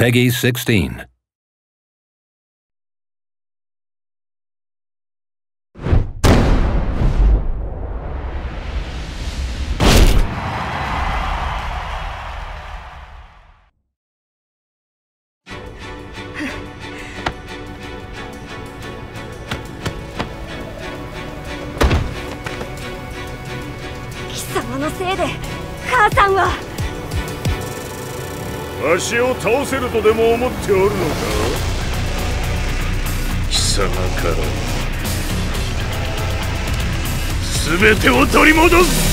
Peggy 16. のせいで母さんは。わしを倒せるとでも思っておるのか？貴様から全てを取り戻す！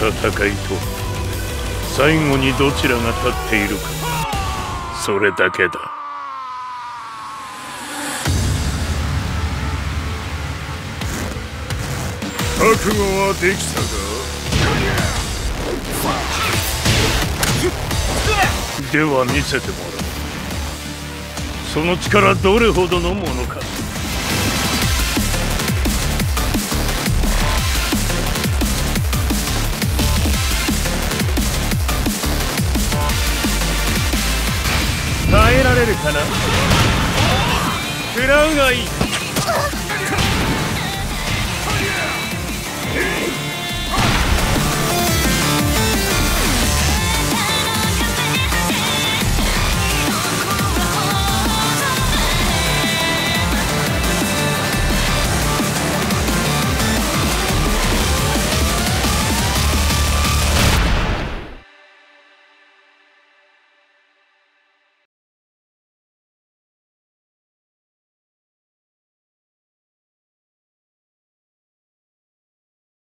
戦いと最後にどちらが立っているか。それだけだ。覚悟はできたか？では見せてもらう。その力どれほどのものか。るかな？食らうがいい。